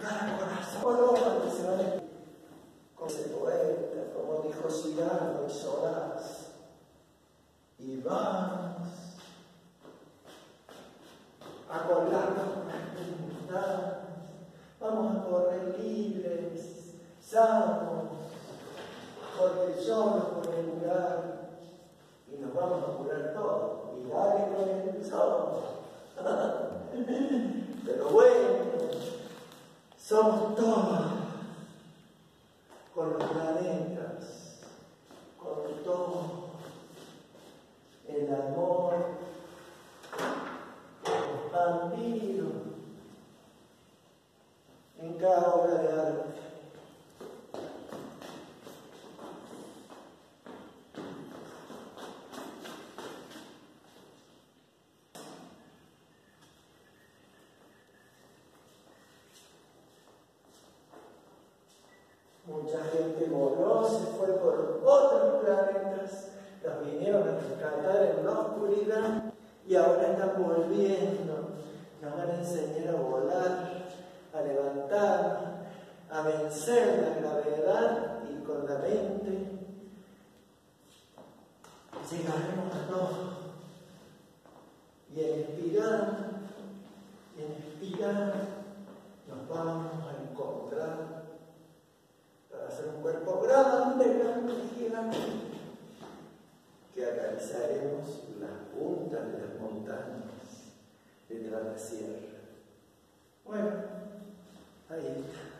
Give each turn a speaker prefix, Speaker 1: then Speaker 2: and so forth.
Speaker 1: cada corazón que se van con ese poeta, como dijo Cirano y Solás. Y vamos a colarnos con las vamos a correr libres, sanos, porque sol nos el lugar y nos vamos a curar todos. Y dale con el sol. Pero bueno, somos todos con los planetas, con todo el amor expandido en cada obra de arte. Se fue por otros planetas, los vinieron a rescatar en la oscuridad y ahora están volviendo. Nos van a enseñar a volar, a levantar, a vencer la gravedad y con la mente llegaremos a todo. Y en espiral, y en espiral nos vamos a encontrar para hacer un cuerpo grande, gigante, que acariciaremos las puntas de las montañas, de la sierra. Bueno, ahí está.